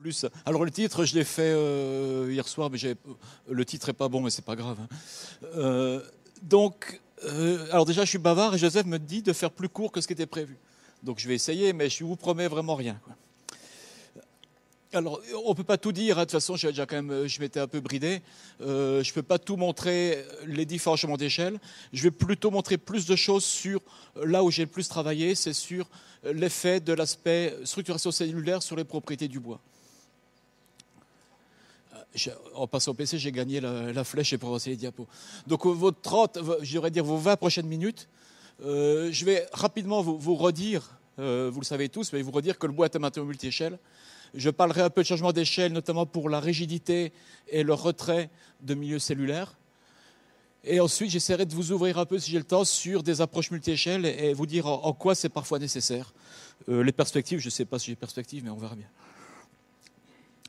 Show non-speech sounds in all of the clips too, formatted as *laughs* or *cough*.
Plus. Alors le titre, je l'ai fait euh, hier soir, mais le titre est pas bon, mais c'est pas grave. hein. Euh, donc, euh, alors déjà, je suis bavard et Joseph me dit de faire plus court que ce qui était prévu. Donc je vais essayer, mais je vous promets vraiment rien. Alors, on peut pas tout dire. hein. De toute façon, j'ai déjà quand même, je m'étais un peu bridé. Euh, je peux pas tout montrer les différents changements d'échelle. Je vais plutôt montrer plus de choses sur là où j'ai le plus travaillé, c'est sur l'effet de l'aspect structuration cellulaire sur les propriétés du bois. En passant au PC, j'ai gagné la, flèche et pour avancer les diapos. Donc, euh, vos 30, vos- je devrais dire vos 20 prochaines minutes, euh, je vais rapidement vous, redire, euh, vous le savez tous, mais vous redire que le bois est matériau multi-échelle. Je parlerai un peu de changement d'échelle, notamment pour la rigidité et le retrait de milieux cellulaires. Et ensuite, j'essaierai de vous ouvrir un peu, si j'ai le temps, sur des approches multi-échelles et, vous dire en, quoi c'est parfois nécessaire. Les perspectives, je ne sais pas si j'ai perspectives, mais on verra bien.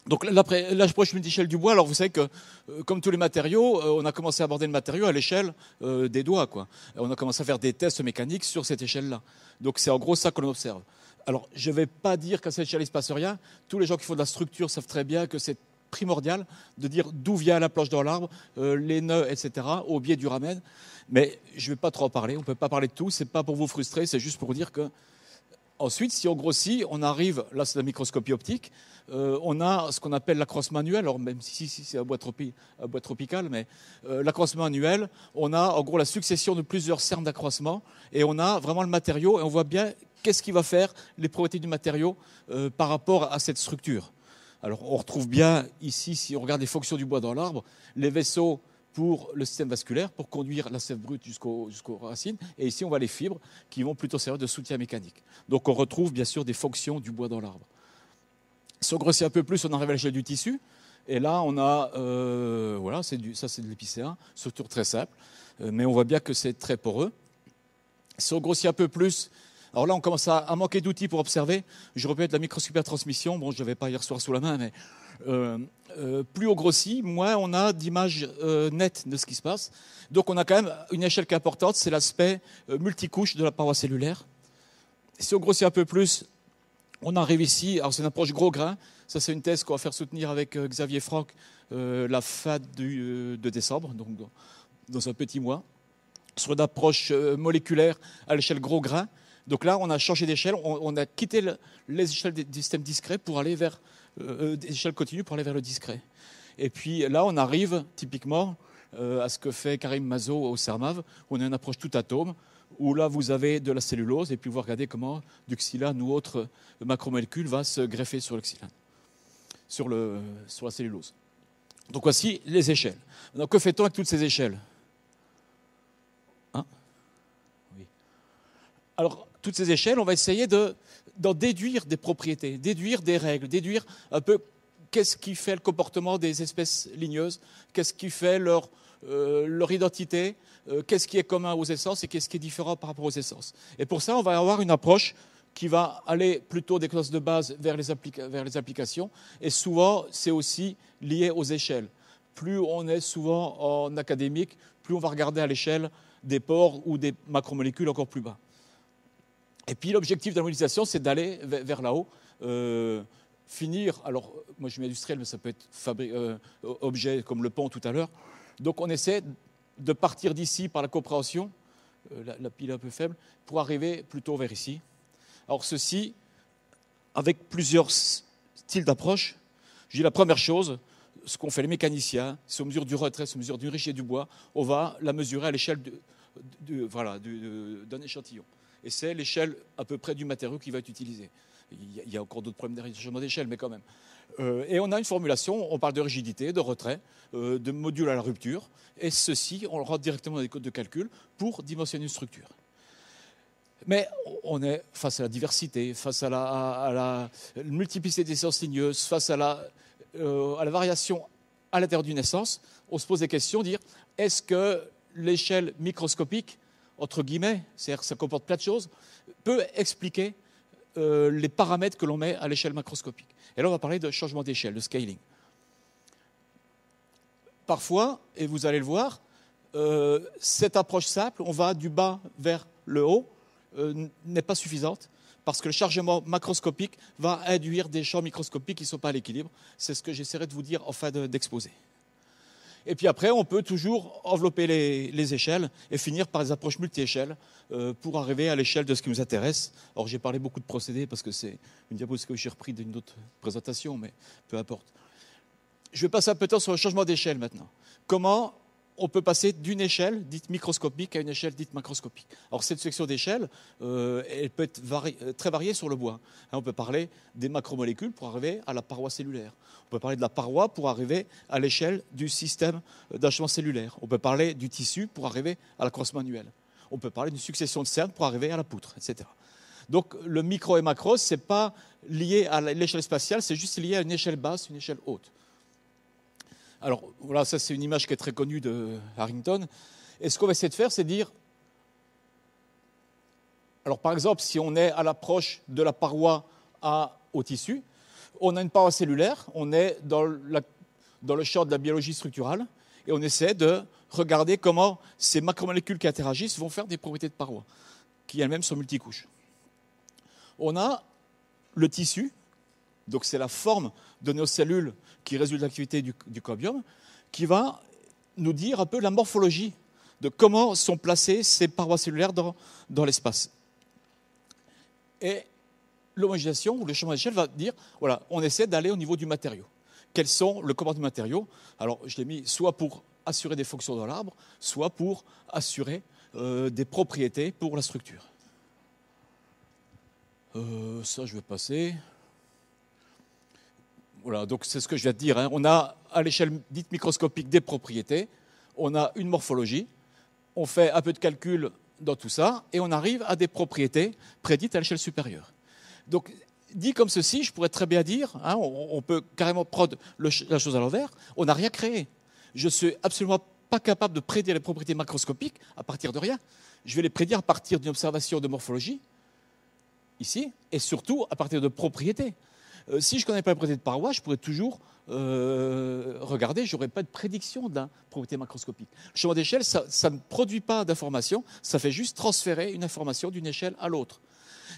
Donc l'après- l'approche multi-échelle du bois, alors vous savez que euh, comme tous les matériaux, euh, on a commencé à aborder le matériau à l'échelle euh, des doigts. On a commencé à faire des tests mécaniques sur cette échelle-là. Donc c'est en gros ça que l'on observe. Alors je ne vais pas dire qu'à cette échelle il ne se passe rien. Tous les gens qui font de la structure savent très bien que c'est primordial de dire d'où vient la planche dans l'arbre, les nœuds, etc., au biais du ramen. Mais je ne vais pas trop en parler. On ne peut pas parler de tout. C'est pas pour vous frustrer, c'est juste pour dire que Ensuite, si on grossit, on arrive, là c'est la microscopie optique, euh, on a ce qu'on appelle la crosse manuelle, alors même si, c'est un bois, tropi- un bois tropical, mais euh, la crosse manuelle, on a en gros la succession de plusieurs cernes d'accroissement, et on a vraiment le matériau, et on voit bien qu'est-ce qui va faire les propriétés du matériau euh, par rapport à cette structure. Alors on retrouve bien ici, si on regarde les fonctions du bois dans l'arbre, les vaisseaux pour le système vasculaire, pour conduire la sève brute jusqu'au- jusqu'aux racines. Et ici, on voit les fibres qui vont plutôt servir de soutien mécanique. Donc on retrouve bien sûr des fonctions du bois dans l'arbre. Si on grossit un peu plus, on arrive à l'échelle du tissu. Et là, on a, euh, voilà, ça c'est de l'épicéa, structure très simple, euh, mais on voit bien que c'est très poreux. Si on grossit un peu plus, alors là, on commence à, manquer d'outils pour observer. Je répète la microscopie à transmission. Bon, je n'avais pas hier soir sous la main, mais euh, euh, plus on grossit, moins on a d'images euh, nettes de ce qui se passe. Donc, on a quand même une échelle qui est importante, c'est l'aspect euh, multicouche de la paroi cellulaire. Si on grossit un peu plus, on arrive ici. Alors, c'est une approche gros grain. Ça, c'est une thèse qu'on va faire soutenir avec euh, Xavier Franck la euh, de décembre, donc dans, un petit mois, sur une approche moléculaire à l'échelle gros grain. Donc là, on a changé d'échelle, on, a quitté le- les échelles des, des systèmes discrets pour aller vers euh, des échelles continues pour aller vers le discret. Et puis là, on arrive typiquement euh, à ce que fait Karim Mazo au CERMAV, où on a une approche tout atome, où là, vous avez de la cellulose, et puis vous regardez comment du xylane ou autre macromolécule va se greffer sur le xylane, sur, la cellulose. Donc voici les échelles. Que fait-on avec toutes ces échelles? Hein? Oui. Alors, toutes ces échelles, on va essayer de- d'en déduire des propriétés, déduire des règles, déduire un peu qu'est-ce qui fait le comportement des espèces ligneuses, qu'est-ce qui fait leur, euh, identité, euh, qu'est-ce qui est commun aux essences et qu'est-ce qui est différent par rapport aux essences. Et pour ça, on va avoir une approche qui va aller plutôt des classes de base vers les, vers les applications. Et souvent, c'est aussi lié aux échelles. Plus on est souvent en académique, plus on va regarder à l'échelle des pores ou des macromolécules encore plus bas. Et puis l'objectif de la c'est d'aller ve- vers là-haut, euh, finir. Alors, moi je suis industriel, mais ça peut être euh, objet comme le pont tout à l'heure. Donc on essaie de partir d'ici par la compréhension, euh, la, pile est un peu faible, pour arriver plutôt vers ici. Alors ceci, avec plusieurs styles d'approche. Je dis la première chose, ce qu'ont fait les mécaniciens, c'est on mesure du retrait, c'est on mesure du richet du bois, on va la mesurer à l'échelle de- voilà, d'un échantillon. Et c'est l'échelle à peu près du matériau qui va être utilisé. Il y a, encore d'autres problèmes d'échelle, mais quand même. Euh, et on a une formulation, on parle de rigidité, de retrait, euh, de module à la rupture, et ceci, on le rentre directement dans les codes de calcul pour dimensionner une structure. Mais on est face à la diversité, face à la, multiplicité des essences ligneuses, face à la, euh, à la variation à l'intérieur d'une essence. On se pose des questions, dire est-ce que l'échelle microscopique, entre guillemets, c'est-à-dire ça comporte plein de choses, peut expliquer euh, les paramètres que l'on met à l'échelle macroscopique. Et là, on va parler de changement d'échelle, de scaling. Parfois, et vous allez le voir, euh, cette approche simple, on va du bas vers le haut, euh, n'est pas suffisante parce que le chargement macroscopique va induire des champs microscopiques qui ne sont pas à l'équilibre. C'est ce que j'essaierai de vous dire en fin d'exposer. Et puis après, on peut toujours envelopper les, échelles et finir par des approches multi-échelles euh, pour arriver à l'échelle de ce qui nous intéresse. Alors j'ai parlé beaucoup de procédés parce que c'est une diapositive que j'ai repris d'une autre présentation, mais peu importe. Je vais passer un peu temps sur le changement d'échelle maintenant. Comment on peut passer d'une échelle dite microscopique à une échelle dite macroscopique. Alors cette section d'échelle, euh, elle peut être euh, très variée sur le bois. Hein, on peut parler des macromolécules pour arriver à la paroi cellulaire. On peut parler de la paroi pour arriver à l'échelle du système d'achèvement cellulaire. On peut parler du tissu pour arriver à la croissance manuelle. On peut parler d'une succession de cernes pour arriver à la poutre, etc. Donc le micro et macro, ce n'est pas lié à l'échelle spatiale, c'est juste lié à une échelle basse, une échelle haute. Alors voilà, ça c'est une image qui est très connue de Harrington. Et ce qu'on va essayer de faire, c'est dire, alors par exemple, si on est à l'approche de la paroi au tissu, on a une paroi cellulaire, on est dans, dans le champ de la biologie structurale, et on essaie de regarder comment ces macromolécules qui interagissent vont faire des propriétés de paroi, qui elles-mêmes sont multicouches. On a le tissu, donc c'est la forme de nos cellules qui résulte de l'activité du, du qui va nous dire un peu la morphologie de comment sont placées ces parois cellulaires dans, dans l'espace. Et l'homogénéisation ou le changement d'échelle va dire, voilà, on essaie d'aller au niveau du matériau. Quels sont le commandement du matériau? Alors, je l'ai mis soit pour assurer des fonctions dans l'arbre, soit pour assurer euh, des propriétés pour la structure. Euh, ça, je vais passer. Voilà, donc c'est ce que je viens de dire. Hein. On a à l'échelle dite microscopique des propriétés, on a une morphologie, on fait un peu de calcul dans tout ça, et on arrive à des propriétés prédites à l'échelle supérieure. Donc, dit comme ceci, je pourrais très bien dire, hein, on, peut carrément prendre la chose à l'envers, on n'a rien créé. Je ne suis absolument pas capable de prédire les propriétés macroscopiques à partir de rien. Je vais les prédire à partir d'une observation de morphologie, ici, et surtout à partir de propriétés. Euh, si je ne connais pas la propriété de paroi, je pourrais toujours euh, regarder, je n'aurais pas de prédiction d'un propriété macroscopique. Le chemin d'échelle, ça, ça, ne produit pas d'information, ça fait juste transférer une information d'une échelle à l'autre.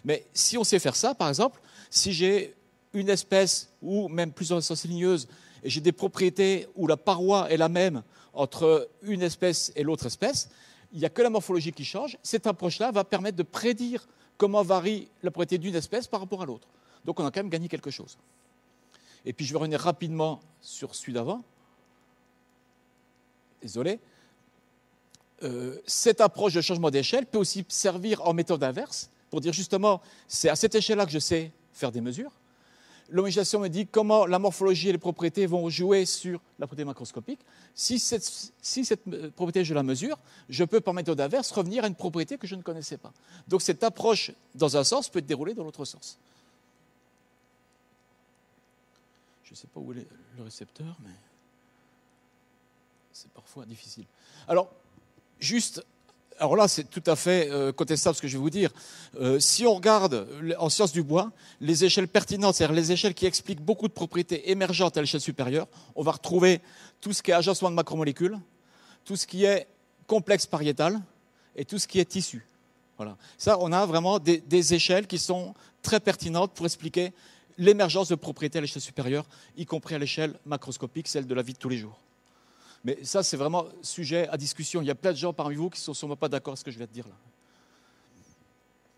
Mais si on sait faire ça, par exemple, si j'ai une espèce ou même plusieurs espèces ligneuses et j'ai des propriétés où la paroi est la même entre une espèce et l'autre espèce, il n'y a que la morphologie qui change. Cette approche-là va permettre de prédire comment varie la propriété d'une espèce par rapport à l'autre. Donc on a quand même gagné quelque chose. Et puis je vais revenir rapidement sur celui d'avant. Désolé. Euh, cette approche de changement d'échelle peut aussi servir en méthode inverse pour dire justement, c'est à cette échelle-là que je sais faire des mesures. L'homogénéisation me dit comment la morphologie et les propriétés vont jouer sur la propriété macroscopique. Si cette, si cette propriété, je la mesure, je peux, par méthode inverse, revenir à une propriété que je ne connaissais pas. Donc cette approche, dans un sens, peut être déroulée dans l'autre sens. Je ne sais pas où est le récepteur, mais c'est parfois difficile. Alors, juste, alors là, c'est tout à fait euh, contestable ce que je vais vous dire. Euh, si on regarde en sciences du bois, les échelles pertinentes, c'est-à-dire les échelles qui expliquent beaucoup de propriétés émergentes à l'échelle supérieure, on va retrouver tout ce qui est agencement de macromolécules, tout ce qui est complexe pariétal et tout ce qui est tissu. Voilà. Ça, on a vraiment des, des échelles qui sont très pertinentes pour expliquer l'émergence de propriétés à l'échelle supérieure, y compris à l'échelle macroscopique, celle de la vie de tous les jours. Mais ça, c'est vraiment sujet à discussion. Il y a plein de gens parmi vous qui ne sont sûrement pas d'accord avec ce que je vais te dire là.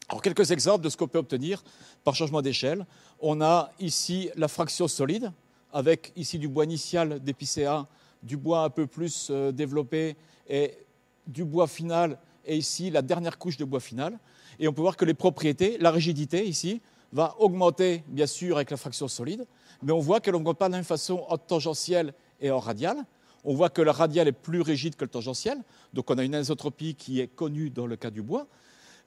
Alors, quelques exemples de ce qu'on peut obtenir par changement d'échelle. On a ici la fraction solide, avec ici du bois initial d'épicéa, du bois un peu plus euh, développé, et du bois final, et ici la dernière couche de bois final. Et on peut voir que les propriétés, la rigidité ici, va augmenter, bien sûr, avec la fraction solide, mais on voit qu'elle n'augmente pas de la même façon en tangentiel et en radial. On voit que le radial est plus rigide que le tangentiel, donc on a une anisotropie qui est connue dans le cas du bois.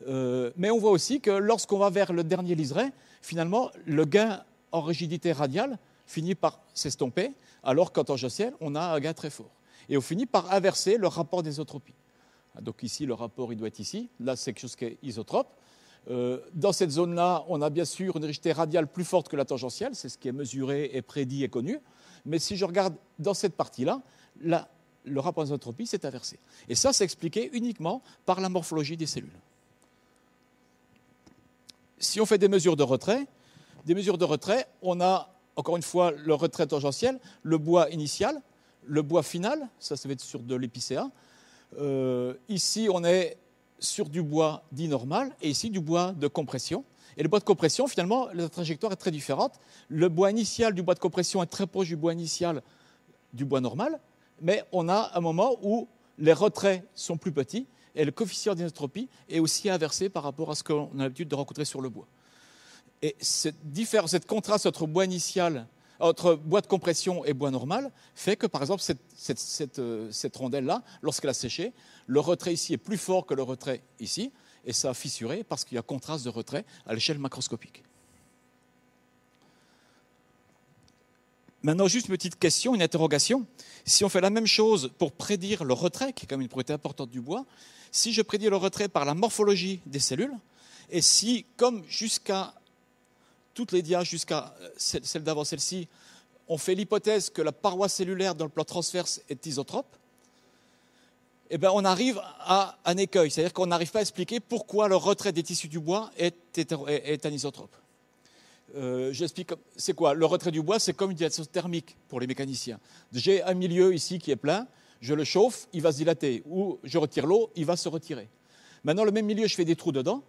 Euh, mais on voit aussi que lorsqu'on va vers le dernier liseré, finalement, le gain en rigidité radiale finit par s'estomper, alors qu'en tangentiel, on a un gain très fort. Et on finit par inverser le rapport d'isotropie. Donc ici, le rapport, il doit être ici. Là, c'est quelque chose qui est isotrope. Euh, dans cette zone-là, on a bien sûr une rigidité radiale plus forte que la tangentielle, c'est ce qui est mesuré et prédit et connu. Mais si je regarde dans cette partie-là, le rapport d'isotropie s'est inversé. Et ça, c'est expliqué uniquement par la morphologie des cellules. si on fait des mesures de retrait, des mesures de retrait, on a encore une fois le retrait tangentiel, le bois initial, le bois final, ça, ça va être sur de l'épicéa. Euh, ici, on est sur du bois dit normal et ici du bois de compression. Et le bois de compression, finalement, la trajectoire est très différente. Le bois initial du bois de compression est très proche du bois initial du bois normal, mais on a un moment où les retraits sont plus petits et le coefficient d'inotropie est aussi inversé par rapport à ce qu'on a l'habitude de rencontrer sur le bois. Et différence, cette contraste entre bois initial, entre bois de compression et bois normal fait que, par exemple, cette, euh, cette rondelle-là, lorsqu'elle a séché, le retrait ici est plus fort que le retrait ici, et ça a fissuré parce qu'il y a contraste de retrait à l'échelle macroscopique. Maintenant, juste une petite question, une interrogation. Si on fait la même chose pour prédire le retrait, qui est quand même une propriété importante du bois, si je prédis le retrait par la morphologie des cellules, et si, comme jusqu'à toutes les dias, jusqu'à euh, celle d'avant celle-ci, on fait l'hypothèse que la paroi cellulaire dans le plan transverse est isotrope, eh bien, on arrive à un écueil, c'est-à-dire qu'on n'arrive pas à expliquer pourquoi le retrait des tissus du bois est, est, anisotrope. Euh, J'explique, c'est quoi? Le retrait du bois, c'est comme une dilatation thermique pour les mécaniciens. J'ai un milieu ici qui est plein, je le chauffe, il va se dilater, ou je retire l'eau, il va se retirer. Maintenant, le même milieu, je fais des trous dedans,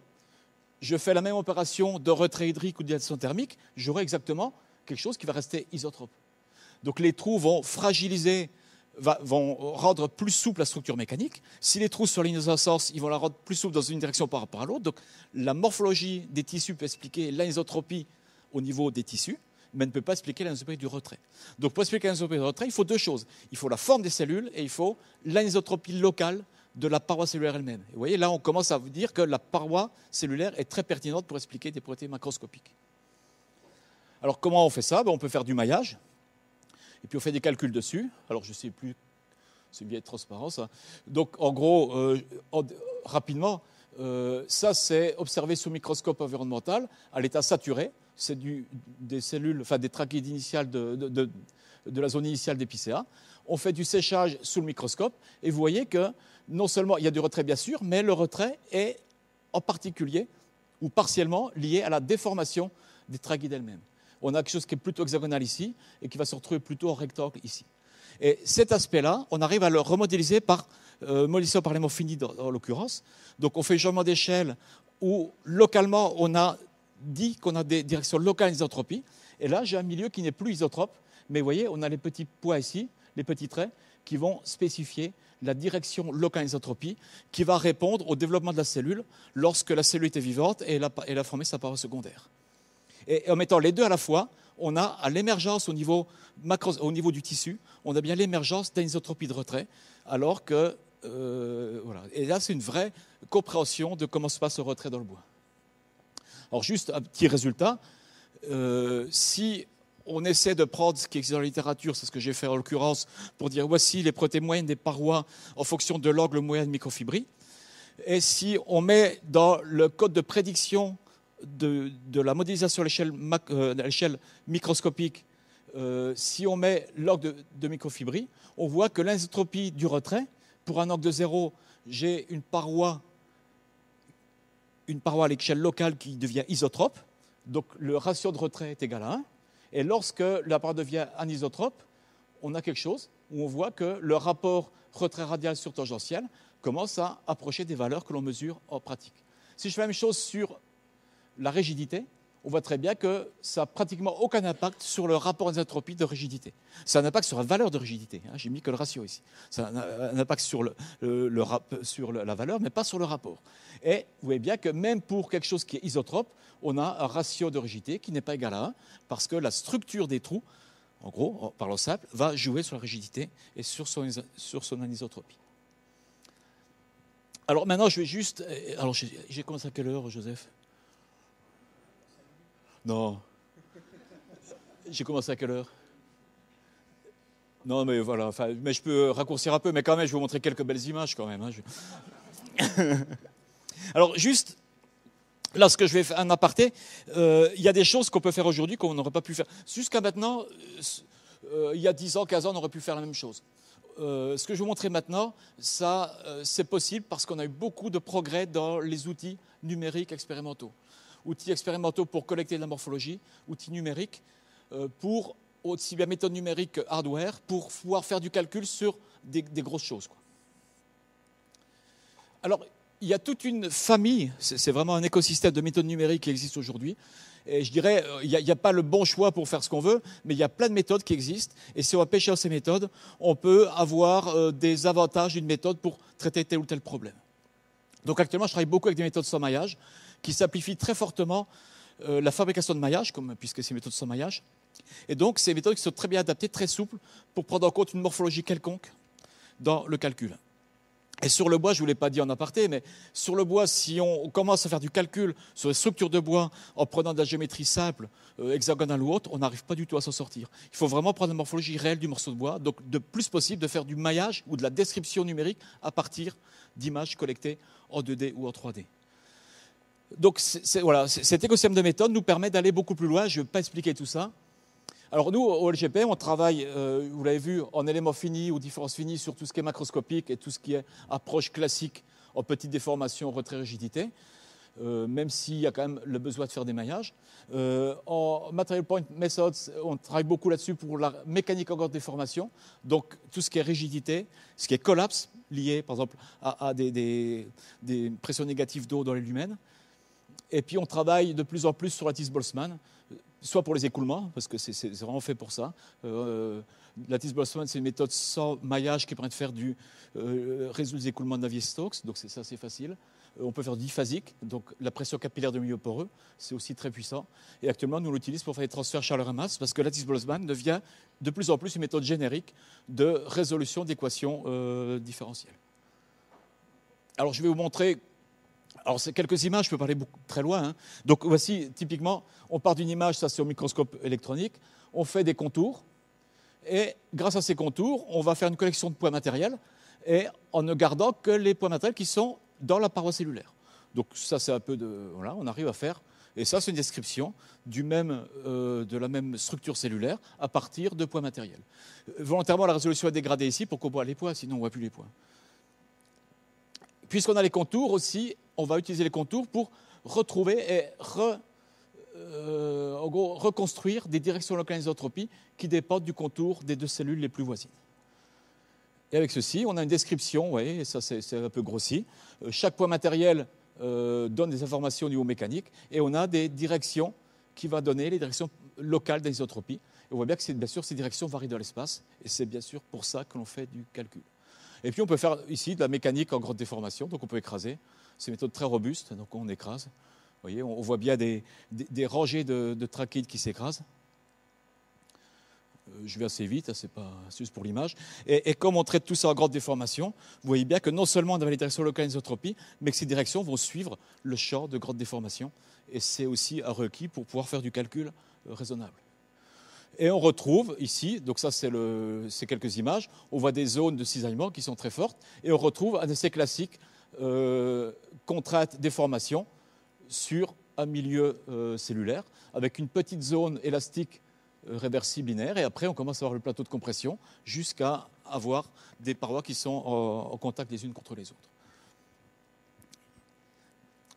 je fais la même opération de retrait hydrique ou de dilatation thermique, j'aurai exactement quelque chose qui va rester isotrope. Donc les trous vont fragiliser vont rendre plus souple la structure mécanique. Si les trous sur l'inisosence, ils vont la rendre plus souple dans une direction par rapport à l'autre. Donc la morphologie des tissus peut expliquer l'anisotropie au niveau des tissus, mais ne peut pas expliquer l'anisotropie du retrait. Donc pour expliquer l'anisotropie du retrait, il faut deux choses. Il faut la forme des cellules et il faut l'anisotropie locale de la paroi cellulaire elle-même. vous voyez, là, on commence à vous dire que la paroi cellulaire est très pertinente pour expliquer des protéines macroscopiques. Alors comment on fait ça? Ben, On peut faire du maillage et puis on fait des calculs dessus. Alors je ne sais plus, c'est bien de transparence. Donc en gros, euh, rapidement, euh, ça c'est observé sous microscope environnemental à l'état saturé. C'est des cellules, enfin des trachéides initiales de, de, la zone initiale d'épicéa. On fait du séchage sous le microscope et vous voyez que non seulement il y a du retrait bien sûr, mais le retrait est en particulier ou partiellement lié à la déformation des trachéides elles-mêmes on a quelque chose qui est plutôt hexagonal ici et qui va se retrouver plutôt en rectangle ici. Et cet aspect-là, on arrive à le remodéliser par euh, par les morphinides en, l'occurrence. Donc on fait un changement d'échelle où localement on a dit qu'on a des directions locales d'isotropie. Et là, j'ai un milieu qui n'est plus isotrope, mais vous voyez, on a les petits points ici, les petits traits, qui vont spécifier la direction locale d'isotropie qui va répondre au développement de la cellule lorsque la cellule était vivante et elle a formé sa paroi secondaire. Et en mettant les deux à la fois, on a à l'émergence au niveau, au niveau du tissu, on a bien l'émergence d'anisotropie de retrait, alors que euh, voilà. Et là, c'est une vraie compréhension de comment se passe ce retrait dans le bois. Alors, juste un petit résultat. Euh, si on essaie de prendre ce qui existe dans la littérature, c'est ce que j'ai fait en l'occurrence, pour dire voici les protéines moyennes des parois en fonction de l'angle moyen de microfibrie. Et si on met dans le code de prédiction de, la modélisation à euh, l'échelle microscopique, euh, si on met l'angle de, microfibrie, on voit que l'insotropie du retrait, pour un angle de zéro, j'ai une paroi, une paroi à l'échelle locale qui devient isotrope, donc le ratio de retrait est égal à 1. Et lorsque la paroi devient anisotrope, on a quelque chose où on voit que le rapport retrait radial sur tangentiel commence à approcher des valeurs que l'on mesure en pratique. Si je fais la même chose sur la rigidité, on voit très bien que ça n'a pratiquement aucun impact sur le rapport d'entropie de rigidité. Ça a un impact sur la valeur de rigidité. Hein. J'ai mis que le ratio ici. Ça a un impact sur, la valeur, mais pas sur le rapport. Et vous voyez bien que même pour quelque chose qui est isotrope, on a un ratio de rigidité qui n'est pas égal à 1, parce que la structure des trous, en gros, par le simple, va jouer sur la rigidité et sur son, sur son anisotropie. Alors maintenant, je vais juste... Alors j'ai commencé à quelle heure, Joseph? Non. J'ai commencé à quelle heure? Non, mais voilà, mais je peux raccourcir un peu, mais quand même, je vais vous montrer quelques belles images quand même. Hein, *laughs* Alors, juste, là, ce que je vais faire un aparté, euh, il y a des choses qu'on peut faire aujourd'hui qu'on n'aurait pas pu faire. Jusqu'à maintenant, euh, il y a 10 ans, 15 ans, on aurait pu faire la même chose. Euh, ce que je vais vous montrer maintenant, c'est possible parce qu'on a eu beaucoup de progrès dans les outils numériques expérimentaux. Outils expérimentaux pour collecter de la morphologie, outils numériques euh, pour aussi bien méthode numérique hardware pour pouvoir faire du calcul sur des, grosses choses. Alors, il y a toute une famille, c'est vraiment un écosystème de méthodes numériques qui existe aujourd'hui. Et je dirais, euh, il n'y a, pas le bon choix pour faire ce qu'on veut, mais il y a plein de méthodes qui existent. Et si on va pêcher dans ces méthodes, on peut avoir euh, des avantages d'une méthode pour traiter tel ou tel problème. Donc actuellement, je travaille beaucoup avec des méthodes sans maillage qui simplifient très fortement euh, la fabrication de maillage, comme, puisque c'est une méthode sans maillage. Et donc, des méthodes qui sont très bien adaptées, très souples, pour prendre en compte une morphologie quelconque dans le calcul. Et sur le bois, je ne vous l'ai pas dit en aparté, mais sur le bois, si on commence à faire du calcul sur les structures de bois en prenant de la géométrie simple, euh, hexagonale ou autre, on n'arrive pas du tout à s'en sortir. Il faut vraiment prendre la morphologie réelle du morceau de bois, donc de plus possible de faire du maillage ou de la description numérique à partir d'images collectées en 2D ou en 3D. Donc voilà, cet écosystème de méthodes nous permet d'aller beaucoup plus loin. Je ne vais pas expliquer tout ça. Alors nous, au LGP, on travaille, euh, vous l'avez vu, en éléments finis ou différences finies sur tout ce qui est macroscopique et tout ce qui est approche classique en petite déformation, retrait, rigidité, euh, même s'il y a quand même le besoin de faire des maillages. Euh, en Material Point Methods, on travaille beaucoup là-dessus pour la mécanique encore déformation, donc tout ce qui est rigidité, ce qui est collapse, lié par exemple à, des, pressions négatives d'eau dans les lumens. Et puis on travaille de plus en plus sur la Boltzmann, soit pour les écoulements, parce que c'est vraiment fait pour ça. Euh, la Boltzmann, c'est une méthode sans maillage qui permet de faire du euh, résoudre les écoulements de Navier-Stokes, donc c'est assez facile. Euh, on peut faire du diphasique, donc la pression capillaire de milieu poreux, c'est aussi très puissant. Et actuellement, nous l'utilisons pour faire des transferts chaleur-masse, parce que la Boltzmann devient de plus en plus une méthode générique de résolution d'équations euh, différentielles. Alors, je vais vous montrer alors, c'est quelques images, je peux parler beaucoup, très loin. Hein. Donc, voici, typiquement, on part d'une image, ça c'est au microscope électronique, on fait des contours, et grâce à ces contours, on va faire une collection de points matériels, et en ne gardant que les points matériels qui sont dans la paroi cellulaire. Donc, ça, c'est un peu de. Voilà, on arrive à faire. Et ça, c'est une description du même, euh, de la même structure cellulaire à partir de points matériels. Volontairement, la résolution est dégradée ici pour qu'on voit les points, sinon on ne voit plus les points. Puisqu'on a les contours aussi, on va utiliser les contours pour retrouver et euh, reconstruire des directions locales d'isotropie qui dépendent du contour des deux cellules les plus voisines. Et avec ceci, on a une description, voyez, ça c'est un peu grossi. Euh, chaque point matériel euh, donne des informations au niveau mécanique et on a des directions qui vont donner les directions locales d'anisotropie. Et on voit bien que bien sûr ces directions varient dans l'espace et c'est bien sûr pour ça que l'on fait du calcul. Et puis on peut faire ici de la mécanique en grande déformation, donc on peut écraser. C'est une méthode très robuste, donc on écrase. Vous voyez, on voit bien des, rangées de, de trachydes qui s'écrasent. Euh, je vais assez vite, hein, c'est pas juste pour l'image. Et, comme on traite tout ça en grande déformation, vous voyez bien que non seulement on a les directions locales d'isotropie, mais que ces directions vont suivre le champ de grande déformation. Et c'est aussi un requis pour pouvoir faire du calcul euh, raisonnable. Et on retrouve ici, donc ça c'est quelques images, on voit des zones de cisaillement qui sont très fortes, et on retrouve un essai classique euh, contrainte déformation sur un milieu euh, cellulaire, avec une petite zone élastique euh, réversible linéaire, et après on commence à avoir le plateau de compression jusqu'à avoir des parois qui sont en, contact les unes contre les autres.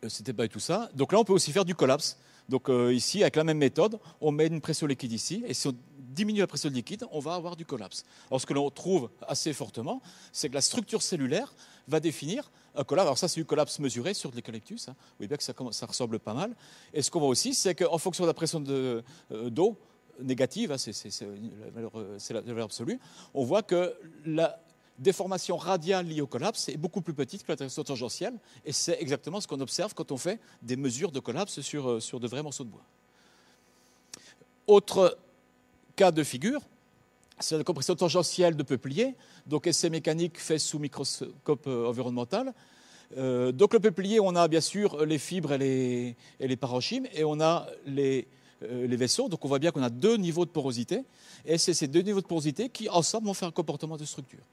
C'était pas tout ça. Donc là, on peut aussi faire du collapse. Donc ici, avec la même méthode, on met une pression liquide ici, et si on diminue la pression liquide, on va avoir du collapse. Alors ce que l'on trouve assez fortement, c'est que la structure cellulaire va définir un collapse. Alors ça, c'est du collapse mesuré sur l'eucalyptus. Hein. Vous voyez bien que ça, ça, ressemble pas mal. Et ce qu'on voit aussi, c'est qu'en fonction de la pression euh, d'eau négative, hein, c'est la valeur absolue, on voit que la déformation radiale liée au collapse est beaucoup plus petite que la direction tangentielle, et c'est exactement ce qu'on observe quand on fait des mesures de collapse sur, euh, sur de vrais morceaux de bois. Autre cas de figure, c'est la compression tangentielle de peuplier, donc essai mécanique fait sous microscope euh, environnemental. Euh, donc le peuplier, on a bien sûr les fibres et les, et parenchymes, et on a les, les vaisseaux, donc on voit bien qu'on a deux niveaux de porosité, et c'est ces deux niveaux de porosité qui, ensemble, vont faire un comportement de structure.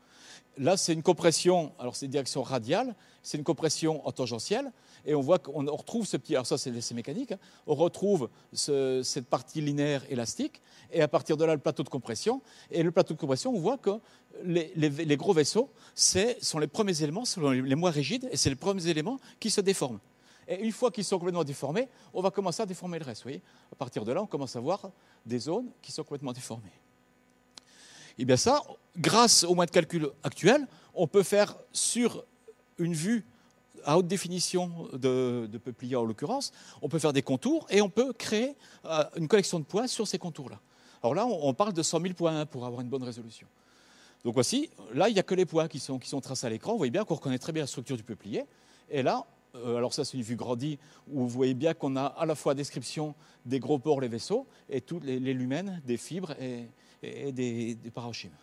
Là, c'est une compression, alors c'est une direction radiale, c'est une compression en tangentielle, et on voit qu'on retrouve ce petit, alors ça c'est mécanique, hein. on retrouve cette partie linéaire élastique, et à partir de là, le plateau de compression, et le plateau de compression, on voit que les, gros vaisseaux sont les premiers éléments, sont les moins rigides, et c'est les premiers éléments qui se déforment. Et une fois qu'ils sont complètement déformés, on va commencer à déformer le reste. Voyez à partir de là, on commence à voir des zones qui sont complètement déformées. Et bien ça, grâce au moyens de calcul actuel, on peut faire sur une vue à haute définition de, peuplier en l'occurrence, on peut faire des contours et on peut créer euh, une collection de points sur ces contours-là. Alors là, on, parle de 100 000 points pour avoir une bonne résolution. Donc voici, là, il n'y a que les points qui sont, tracés à l'écran. Vous voyez bien qu'on reconnaît très bien la structure du peuplier. Et là, euh, alors ça c'est une vue grandie où vous voyez bien qu'on a à la fois description des gros ports, les vaisseaux, et tous les, lumens, des fibres et, des, des parachimes.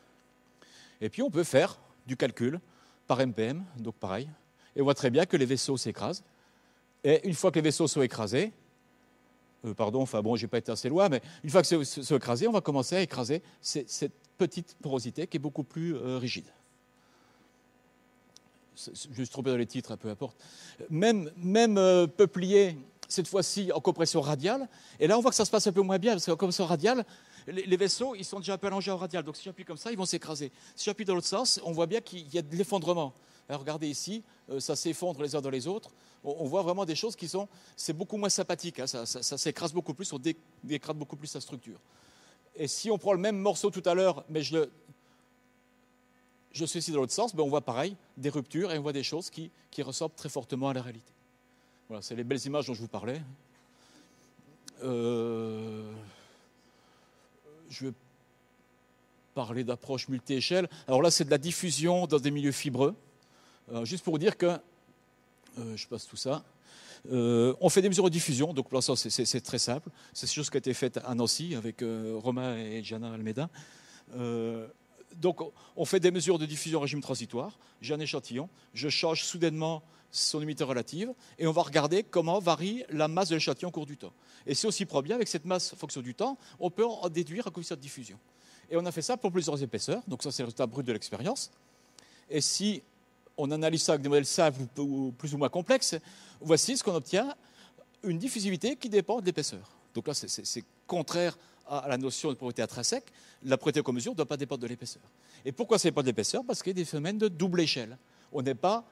Et puis on peut faire du calcul par MPM, donc pareil. Et on voit très bien que les vaisseaux s'écrasent. Et une fois que les vaisseaux sont écrasés, euh, pardon, enfin bon, j'ai pas été assez loin, mais une fois que c'est écrasé, on va commencer à écraser cette petite porosité qui est beaucoup plus euh, rigide je me suis trompé dans les titres, peu importe. Même, même euh, peuplier, cette fois-ci en compression radiale. Et là, on voit que ça se passe un peu moins bien, parce qu'en compression radiale, les, vaisseaux, ils sont déjà un peu allongés en radial. Donc si j'appuie comme ça, ils vont s'écraser. Si j'appuie dans l'autre sens, on voit bien qu'il y a de l'effondrement. regardez ici, euh, ça s'effondre les uns dans les autres. On, voit vraiment des choses qui sont, c'est beaucoup moins sympathique. Hein. ça, s'écrase beaucoup plus, on décrade beaucoup plus sa structure. Et si on prend le même morceau tout à l'heure, mais je le je suis ici dans l'autre sens, ben on voit pareil, des ruptures et on voit des choses qui, qui ressortent très fortement à la réalité. Voilà, c'est les belles images dont je vous parlais. Euh, je vais parler d'approche multi-échelle. Alors là, c'est de la diffusion dans des milieux fibreux. Euh, juste pour vous dire que, euh, je passe tout ça, on fait des mesures de diffusion, donc pour l'instant c'est très simple. C'est chose qui a été fait à Nancy avec Romain et Gianna Almeida donc, on fait des mesures de diffusion en régime transitoire. J'ai un échantillon, je change soudainement son humidité relative et on va regarder comment varie la masse de l'échantillon au cours du temps. Et si on s'y prend bien, avec cette masse fonction du temps, on peut en déduire un coefficient de diffusion. Et on a fait ça pour plusieurs épaisseurs, donc ça c'est le résultat brut de l'expérience. Et si on analyse ça avec des modèles simples ou plus ou moins complexes, voici ce qu'on obtient, une diffusivité qui dépend de l'épaisseur. Donc là, c'est contraire à la notion de propriété intrinsèque, la propriété comme mesure ne doit pas dépendre de l'épaisseur. Et pourquoi ça dépend de l'épaisseur? Parce qu'il y a des phénomènes de double échelle. On n'est pas,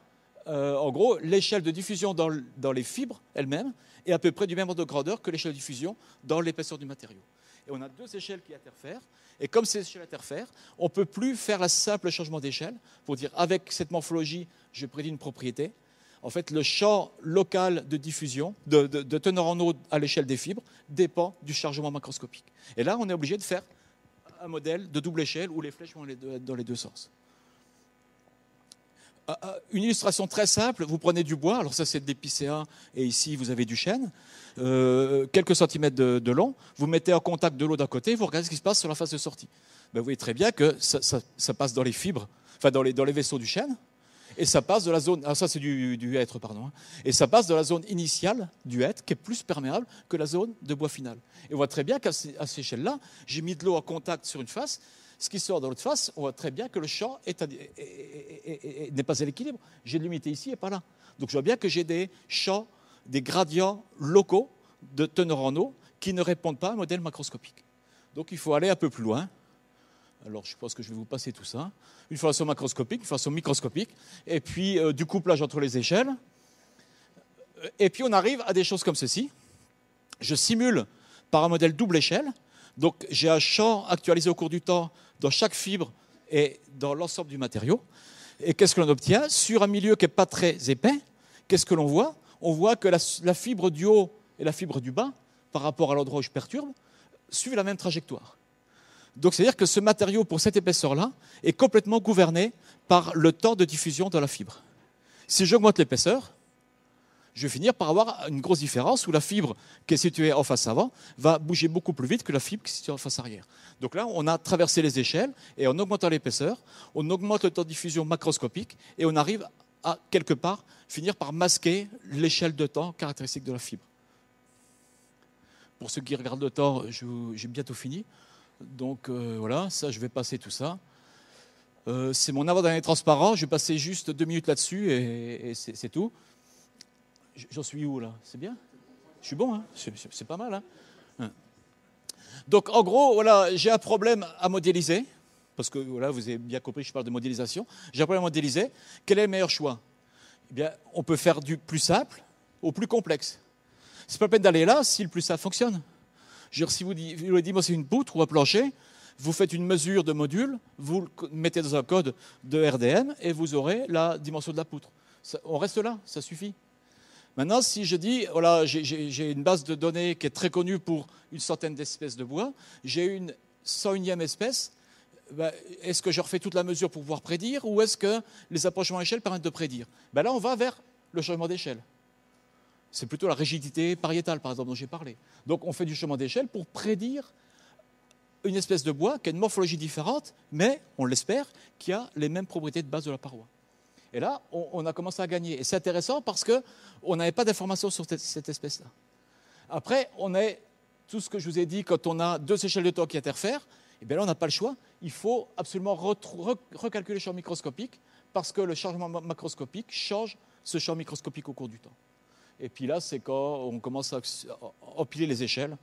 euh, en gros, l'échelle de diffusion dans, les fibres elles-mêmes est à peu près du même ordre de grandeur que l'échelle de diffusion dans l'épaisseur du matériau. Et on a deux échelles qui interfèrent. Et comme ces échelles interfèrent, on ne peut plus faire le simple changement d'échelle pour dire avec cette morphologie, je prédis une propriété en fait, le champ local de diffusion, de, teneur en eau à l'échelle des fibres, dépend du chargement macroscopique. Et là, on est obligé de faire un modèle de double échelle où les flèches vont dans les deux sens. Ah, ah, une illustration très simple, vous prenez du bois, alors ça c'est de l'épicéa et ici vous avez du chêne, euh, quelques centimètres de, long, vous mettez en contact de l'eau d'un côté, vous regardez ce qui se passe sur la face de sortie. Ben, vous voyez très bien que ça, passe dans les fibres, enfin dans les, vaisseaux du chêne, et ça passe de la zone, ah ça c'est du, pardon, hein. et ça passe de la zone initiale du hêtre qui est plus perméable que la zone de bois final. Et on voit très bien qu'à cette échelle-là, j'ai mis de l'eau en contact sur une face, ce qui sort de l'autre face, on voit très bien que le champ n'est pas à l'équilibre. J'ai l'humidité ici et pas là. Donc je vois bien que j'ai des champs, des gradients locaux de teneur en eau qui ne répondent pas à un modèle macroscopique. Donc il faut aller un peu plus loin. Alors je pense que je vais vous passer tout ça. Une façon macroscopique, une façon microscopique, et puis euh, du couplage entre les échelles. Et puis on arrive à des choses comme ceci. Je simule par un modèle double échelle. Donc j'ai un champ actualisé au cours du temps dans chaque fibre et dans l'ensemble du matériau. Et qu'est-ce que l'on obtient? Sur un milieu qui n'est pas très épais, qu'est-ce que l'on voit? On voit que la, fibre du haut et la fibre du bas, par rapport à l'endroit où je perturbe, suivent la même trajectoire. Donc c'est-à-dire que ce matériau, pour cette épaisseur-là, est complètement gouverné par le temps de diffusion de la fibre. Si j'augmente l'épaisseur, je vais finir par avoir une grosse différence où la fibre qui est située en face avant va bouger beaucoup plus vite que la fibre qui est située en face arrière. Donc là, on a traversé les échelles et en augmentant l'épaisseur, on augmente le temps de diffusion macroscopique et on arrive à quelque part finir par masquer l'échelle de temps caractéristique de la fibre. Pour ceux qui regardent le temps, j'ai bientôt fini. Donc euh, voilà, ça, je vais passer tout ça. Euh, c'est mon avant-dernier transparent. Je vais passer juste deux minutes là-dessus et, c'est tout. J'en suis où là? C'est bien? Je suis bon, hein? C'est pas mal. Hein, hein. Donc en gros, voilà, j'ai un problème à modéliser. Parce que voilà, vous avez bien compris, je parle de modélisation. J'ai un problème à modéliser. Quel est le meilleur choix? Eh bien, on peut faire du plus simple au plus complexe. C'est pas la peine d'aller là si le plus ça fonctionne. Je si vous dites, moi c'est une poutre ou un plancher, vous faites une mesure de module, vous le mettez dans un code de RDM et vous aurez la dimension de la poutre. on reste là, ça suffit. Maintenant, si je dis, voilà, j'ai une base de données qui est très connue pour une centaine d'espèces de bois, j'ai une 101e espèce, ben, est-ce que je refais toute la mesure pour pouvoir prédire ou est-ce que les approchements à échelle permettent de prédire? Ben Là, on va vers le changement d'échelle. C'est plutôt la rigidité pariétale, par exemple, dont j'ai parlé. Donc, on fait du changement d'échelle pour prédire une espèce de bois qui a une morphologie différente, mais, on l'espère, qui a les mêmes propriétés de base de la paroi. Et là, on, a commencé à gagner. Et c'est intéressant parce qu'on n'avait pas d'informations sur cette, espèce-là. Après, on est tout ce que je vous ai dit, quand on a deux échelles de temps qui interfèrent, et eh bien là, on n'a pas le choix. Il faut absolument recalculer le champ microscopique parce que le changement macroscopique change ce champ microscopique au cours du temps. Et puis là, c'est quand on commence à empiler les échelles.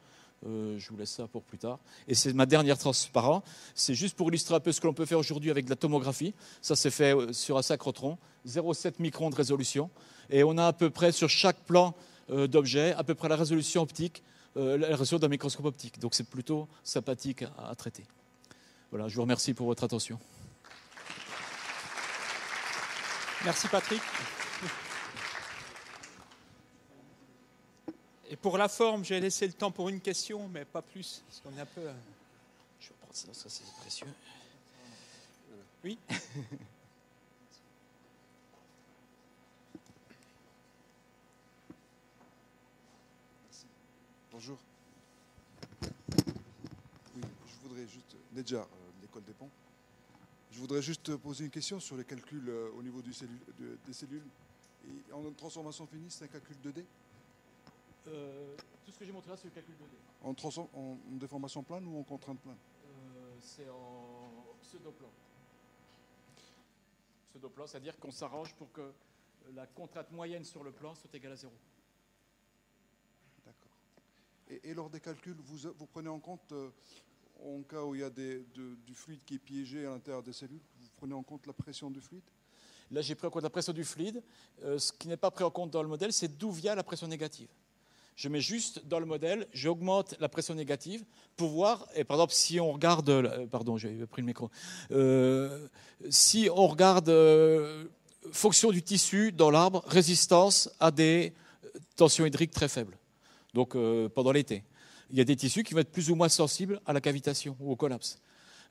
Euh, je vous laisse ça pour plus tard. Et c'est ma dernière transparent. C'est juste pour illustrer un peu ce que l'on peut faire aujourd'hui avec de la tomographie. Ça s'est fait euh, sur un sacrotron, 0,7 microns de résolution. Et on a à peu près sur chaque plan euh, d'objet, à peu près la résolution optique, la résolution d'un microscope optique. Donc c'est plutôt sympathique à traiter. Voilà, je vous remercie pour votre attention. Merci Patrick. Et pour la forme, j'ai laissé le temps pour une question, mais pas plus, parce qu'on est un peu. Euh, Je vais prendre ça, ça c'est précieux. Oui. Bonjour. Oui, je voudrais juste. Nedja, euh, l'école des ponts. Je voudrais juste poser une question sur les calculs euh, au niveau du des cellules. Et en transformation finie, c'est un calcul 2D euh, tout ce que j'ai montré là, c'est le calcul de En, en, déformation plane ou en contrainte plane euh, C'est en pseudo-plan. Pseudo-plan, c'est-à-dire qu'on s'arrange pour que la contrainte moyenne sur le plan soit égale à zéro. D'accord. Et, lors des calculs, vous, vous prenez en compte, euh, en cas où il y a des, du fluide qui est piégé à l'intérieur des cellules, vous prenez en compte la pression du fluide? Là, j'ai pris en compte la pression du fluide. ce qui n'est pas pris en compte dans le modèle, c'est d'où vient la pression négative je mets juste dans le modèle, j'augmente la pression négative pour voir, et par exemple, si on regarde, euh, pardon, j'ai pris le micro, euh, si on regarde euh, fonction du tissu dans l'arbre, résistance à des tensions hydriques très faibles, donc pendant l'été. Il y a des tissus qui vont être plus ou moins sensibles à la cavitation ou au collapse.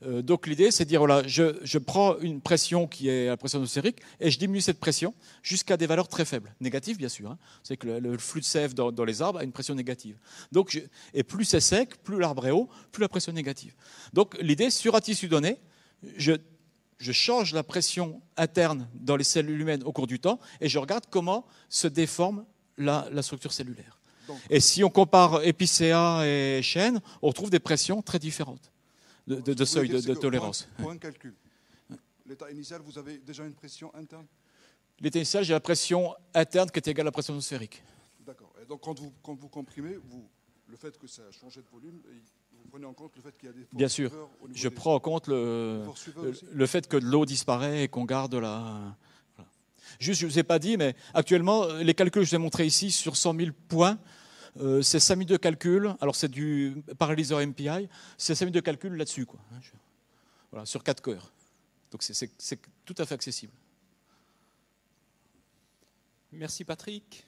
Euh, donc l'idée, c'est de dire, voilà, je, prends une pression qui est la pression atmosphérique et je diminue cette pression jusqu'à des valeurs très faibles, négatives bien sûr. Hein. C'est que le, flux de sève dans, les arbres a une pression négative. Donc, et plus c'est sec, plus l'arbre est haut, plus la pression est négative. Donc l'idée, sur un tissu donné, je, change la pression interne dans les cellules humaines au cours du temps et je regarde comment se déforme la, structure cellulaire. et si on compare épicéa et chêne, on retrouve des pressions très différentes de, seuil de, tolérance. Pour un, calcul, l'état initial, vous avez déjà une pression interne? L'état initial, j'ai la pression interne qui est égale à la pression atmosphérique. D'accord. Et donc quand vous, quand vous comprimez, vous, le fait que ça a changé de volume, vous prenez en compte le fait qu'il y a des Bien sûr. Je prends en compte le, le, fait que l'eau disparaît et qu'on garde la. Juste, je ne vous ai pas dit, mais actuellement, les calculs que je vous ai montrés ici sur 100 000 points, euh, c'est 5000 de calcul, alors c'est du paralyseur MPI, c'est 5000 de calcul là-dessus, quoi. Hein, voilà, sur 4 cœurs. Donc c'est tout à fait accessible. Merci Patrick.